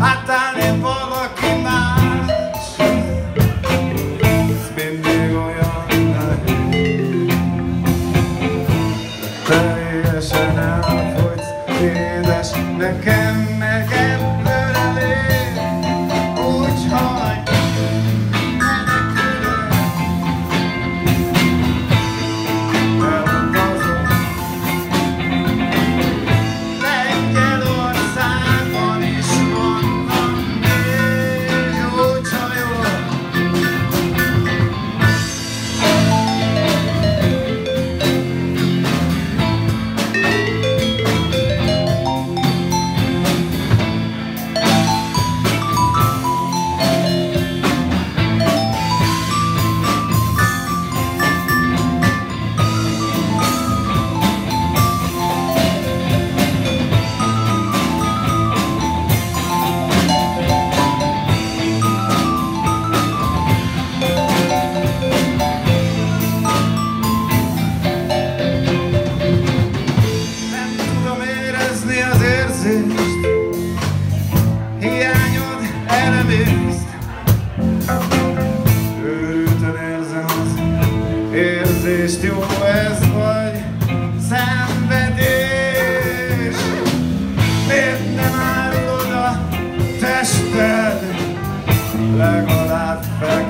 Até nem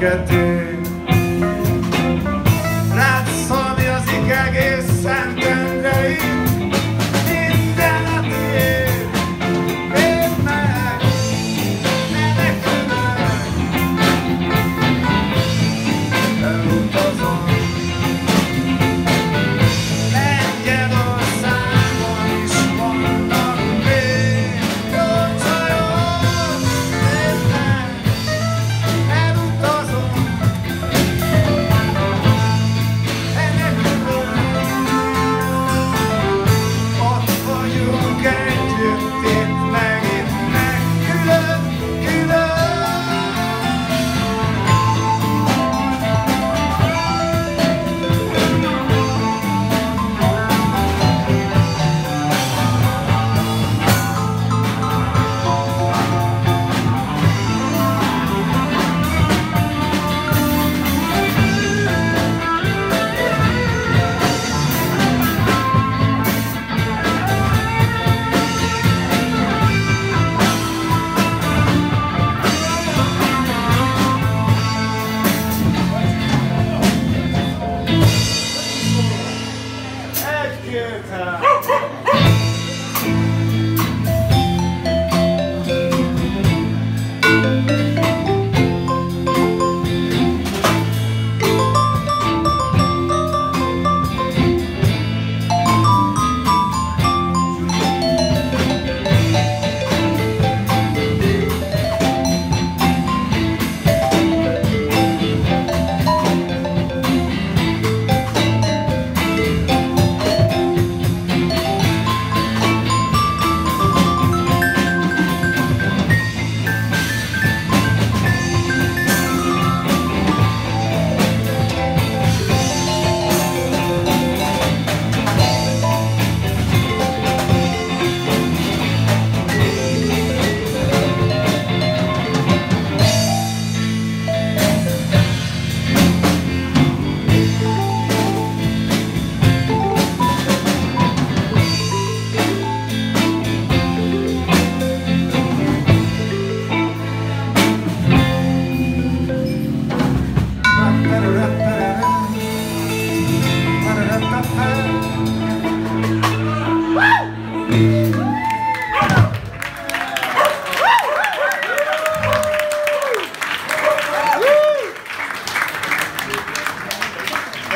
nunca ter.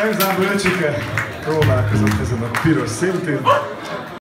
Elzán Bölcsike próbálkozott ezen a piros szintén.